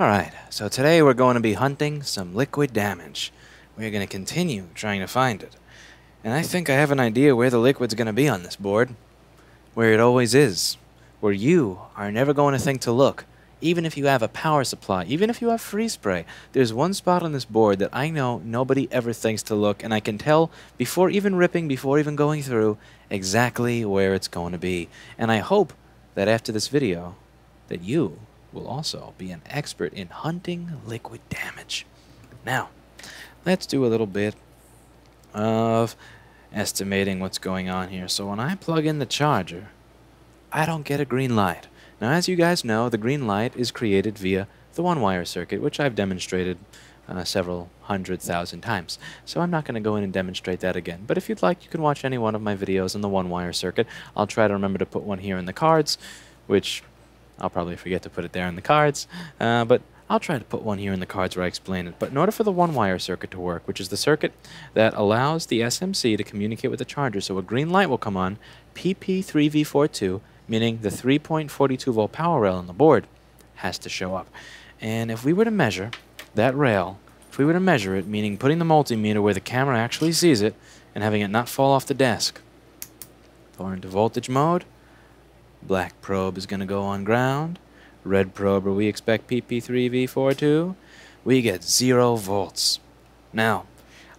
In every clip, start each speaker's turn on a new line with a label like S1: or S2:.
S1: Alright, so today we're going to be hunting some liquid damage. We're going to continue trying to find it. And I think I have an idea where the liquid's going to be on this board. Where it always is. Where you are never going to think to look. Even if you have a power supply, even if you have freeze spray, there's one spot on this board that I know nobody ever thinks to look, and I can tell before even ripping, before even going through, exactly where it's going to be. And I hope that after this video, that you will also be an expert in hunting liquid damage. Now, let's do a little bit of estimating what's going on here. So when I plug in the charger, I don't get a green light. Now, as you guys know, the green light is created via the one-wire circuit, which I've demonstrated uh, several hundred thousand times. So I'm not going to go in and demonstrate that again. But if you'd like, you can watch any one of my videos on the one-wire circuit. I'll try to remember to put one here in the cards, which I'll probably forget to put it there in the cards, uh, but I'll try to put one here in the cards where I explain it. But in order for the one-wire circuit to work, which is the circuit that allows the SMC to communicate with the charger, so a green light will come on, PP3V42, meaning the 3.42 volt power rail on the board, has to show up. And if we were to measure that rail, if we were to measure it, meaning putting the multimeter where the camera actually sees it, and having it not fall off the desk, go into voltage mode, Black probe is going to go on ground. Red probe, where we expect PP3V42, we get 0 volts. Now,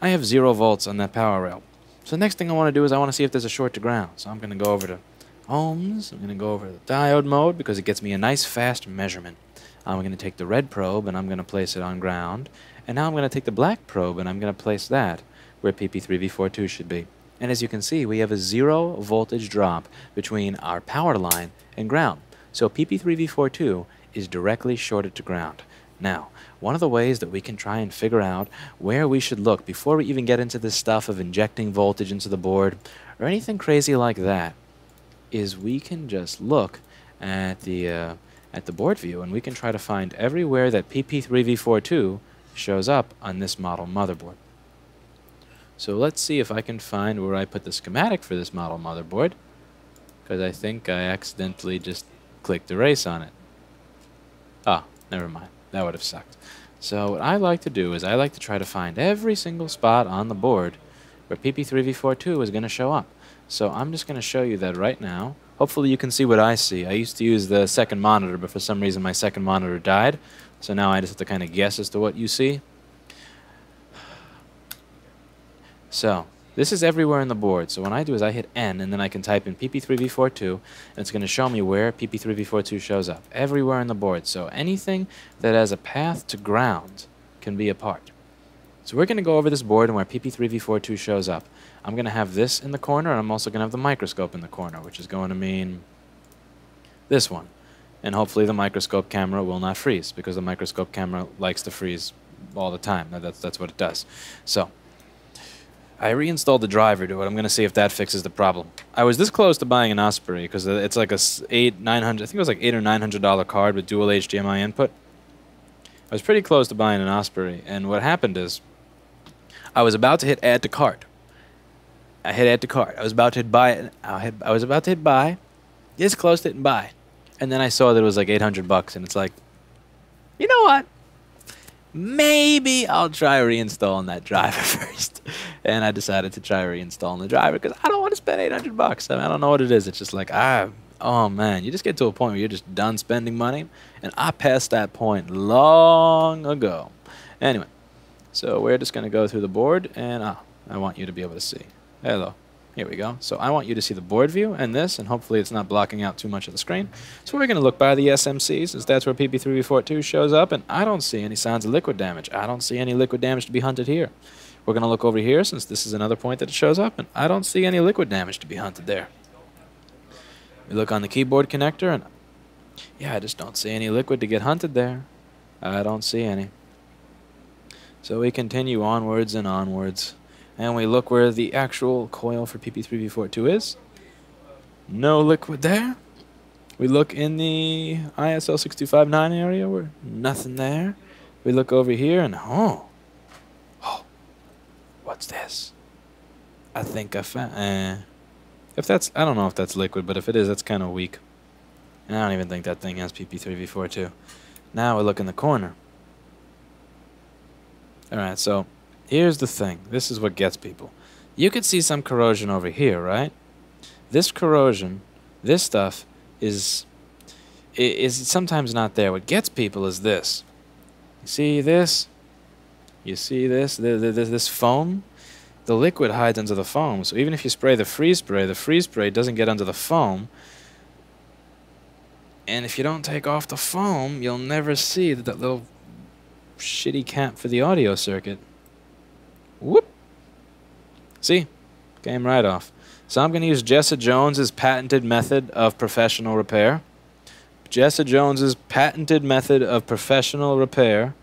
S1: I have 0 volts on that power rail. So the next thing I want to do is I want to see if there's a short to ground. So I'm going to go over to ohms. I'm going to go over to diode mode because it gets me a nice fast measurement. I'm going to take the red probe and I'm going to place it on ground. And now I'm going to take the black probe and I'm going to place that where PP3V42 should be. And as you can see, we have a zero voltage drop between our power line and ground. So PP3V42 is directly shorted to ground. Now, one of the ways that we can try and figure out where we should look before we even get into this stuff of injecting voltage into the board or anything crazy like that is we can just look at the uh, at the board view and we can try to find everywhere that PP3V42 shows up on this model motherboard. So let's see if I can find where I put the schematic for this model motherboard. Because I think I accidentally just clicked erase on it. Ah, never mind. That would have sucked. So what I like to do is I like to try to find every single spot on the board where PP3V42 is going to show up. So I'm just going to show you that right now. Hopefully you can see what I see. I used to use the second monitor, but for some reason my second monitor died. So now I just have to kind of guess as to what you see. So this is everywhere in the board. So what I do is I hit N and then I can type in PP3V42 and it's going to show me where PP3V42 shows up. Everywhere in the board. So anything that has a path to ground can be a part. So we're going to go over this board and where PP3V42 shows up. I'm going to have this in the corner and I'm also going to have the microscope in the corner, which is going to mean this one. And hopefully the microscope camera will not freeze because the microscope camera likes to freeze all the time. That's, that's what it does. So I reinstalled the driver to it. I'm going to see if that fixes the problem. I was this close to buying an Osprey because it's like a eight, nine hundred. I think it was like eight or nine hundred dollar card with dual HDMI input. I was pretty close to buying an Osprey, and what happened is, I was about to hit add to cart. I hit add to cart. I was about to hit buy. I, hit, I was about to hit buy. Just close to hitting buy, and then I saw that it was like eight hundred bucks, and it's like, you know what? maybe I'll try reinstalling that driver first. And I decided to try reinstalling the driver because I don't want to spend 800 bucks. I, mean, I don't know what it is. It's just like, ah, oh man, you just get to a point where you're just done spending money. And I passed that point long ago. Anyway, so we're just going to go through the board and ah, I want you to be able to see. Hello. Here we go. So I want you to see the board view and this, and hopefully it's not blocking out too much of the screen. So we're going to look by the SMC, since that's where PP3V42 shows up, and I don't see any signs of liquid damage. I don't see any liquid damage to be hunted here. We're going to look over here, since this is another point that it shows up, and I don't see any liquid damage to be hunted there. We look on the keyboard connector, and yeah, I just don't see any liquid to get hunted there. I don't see any. So we continue onwards and onwards and we look where the actual coil for PP3V42 is. No liquid there. We look in the ISL 6259 area where nothing there. We look over here and oh, oh, what's this? I think I found. Eh. If that's, I don't know if that's liquid, but if it is, that's kind of weak. And I don't even think that thing has PP3V42. Now we look in the corner. Alright, so here's the thing. This is what gets people. You could see some corrosion over here, right? This corrosion, this stuff, is is sometimes not there. What gets people is this. You see this? You see this? This, this foam? The liquid hides under the foam. So even if you spray the freeze spray, the freeze spray doesn't get under the foam. And if you don't take off the foam, you'll never see that little shitty cap for the audio circuit. Whoop! See? Came right off. So I'm going to use Jessa Jones's patented method of professional repair. Jessa Jones's patented method of professional repair,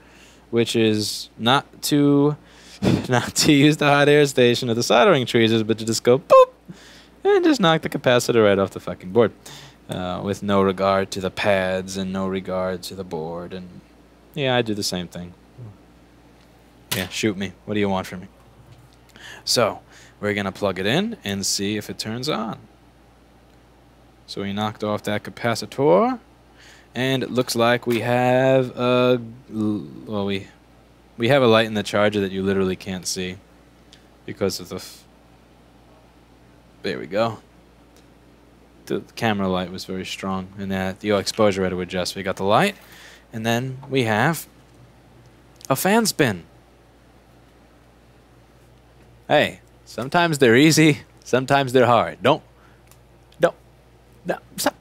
S1: which is not to not to use the hot air station or the soldering tweezers, but to just go boop and just knock the capacitor right off the fucking board, uh, with no regard to the pads and no regard to the board. And yeah, I do the same thing. Yeah, shoot me. What do you want from me? So we're gonna plug it in and see if it turns on. So we knocked off that capacitor. And it looks like we have a well we we have a light in the charger that you literally can't see because of the there we go. The camera light was very strong and that the exposure had to adjust. We got the light and then we have a fan spin. Hey, sometimes they're easy, sometimes they're hard. Don't don't no stop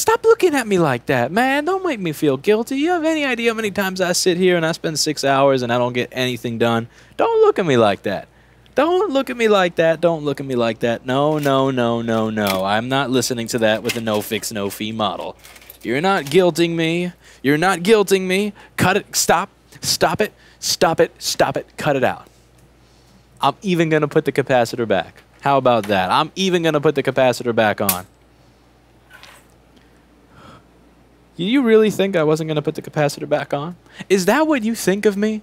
S1: Stop looking at me like that, man. Don't make me feel guilty. You have any idea how many times I sit here and I spend six hours and I don't get anything done? Don't look at me like that. Don't look at me like that. Don't look at me like that. No, no, no, no, no. I'm not listening to that with a no fix, no fee model. You're not guilting me. You're not guilting me. Cut it. Stop. Stop it. Stop it. Stop it. Cut it out. I'm even going to put the capacitor back. How about that? I'm even going to put the capacitor back on. You really think I wasn't going to put the capacitor back on? Is that what you think of me?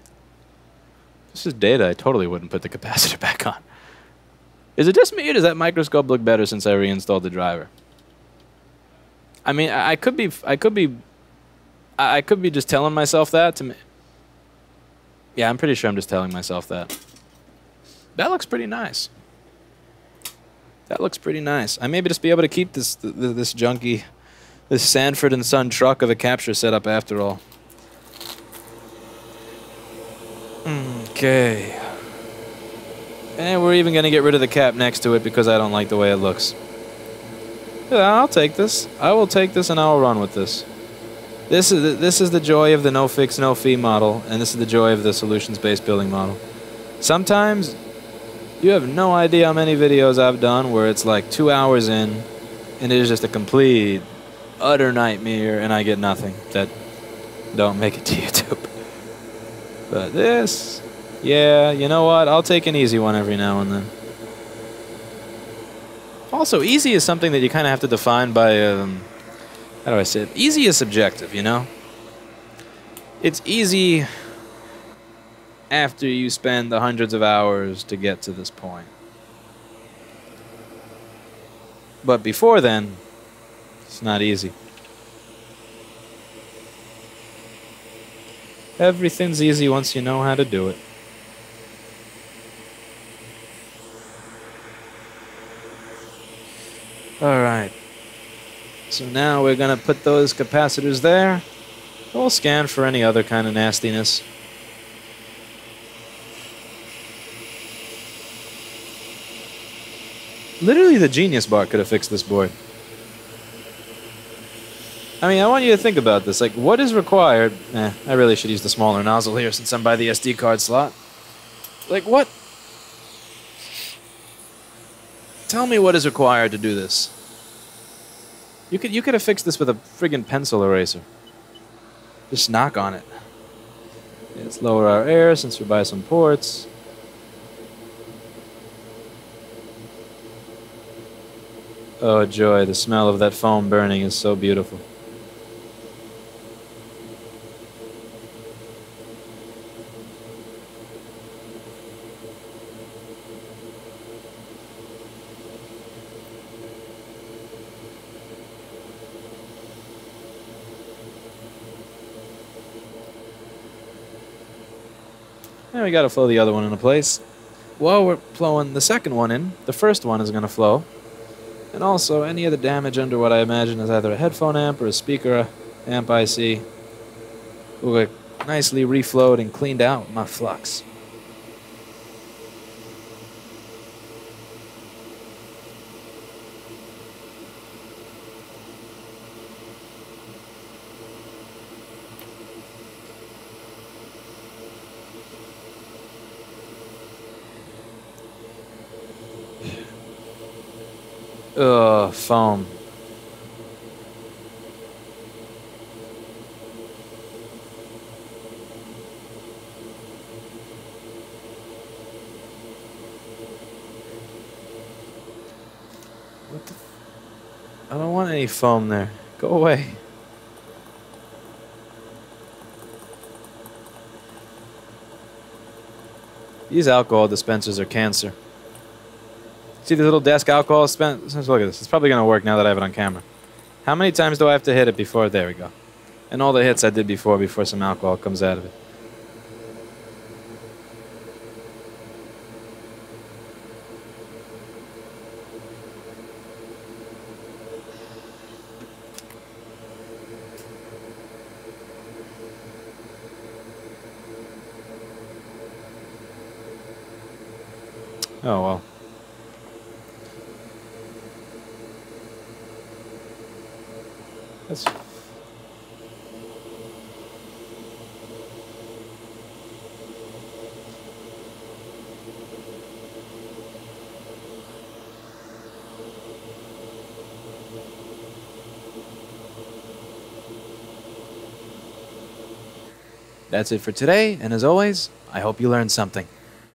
S1: This is data. I totally wouldn't put the capacitor back on. Is it just me or does that microscope look better since I reinstalled the driver? I mean, I could be, I could be, I could be just telling myself that to me. Yeah, I'm pretty sure I'm just telling myself that. That looks pretty nice. That looks pretty nice. I may just be able to keep this this junky this Sanford and Son truck of a capture setup after all. Okay. And we're even going to get rid of the cap next to it because I don't like the way it looks. Yeah, I'll take this. I will take this and I will run with this. This is the, this is the joy of the no fix no fee model and this is the joy of the solutions based building model. Sometimes you have no idea how many videos I've done where it's like 2 hours in and it is just a complete utter nightmare and I get nothing that don't make it to YouTube. But this, yeah, you know what? I'll take an easy one every now and then. Also, easy is something that you kind of have to define by, um, how do I say it? Easy is subjective, you know? It's easy after you spend the hundreds of hours to get to this point. But before then, it's not easy. Everything's easy once you know how to do it. Alright. So now we're going to put those capacitors there. We'll scan for any other kind of nastiness. Literally the Genius Bar could have fixed this board. I mean, I want you to think about this. Like, what is required? Eh, I really should use the smaller nozzle here since I'm by the SD card slot. Like, what? Tell me what is required to do this. You could you could have fixed this with a friggin' pencil eraser. Just knock on it. Let's lower our air since we're by some ports. Oh joy, the smell of that foam burning is so beautiful. And we gotta flow the other one into place. While we're flowing the second one in, the first one is gonna flow. And also, any of the damage under what I imagine is either a headphone amp or a speaker amp IC will get nicely reflowed and cleaned out my flux. Ugh, foam. What the? I don't want any foam there. Go away. These alcohol dispensers are cancer. See this little desk alcohol dispenser? Look at this. It's probably going to work now that I have it on camera. How many times do I have to hit it before? There we go. And all the hits I did before, before some alcohol comes out of it. Oh well. That's That's it for today, and as always, I hope you learned something.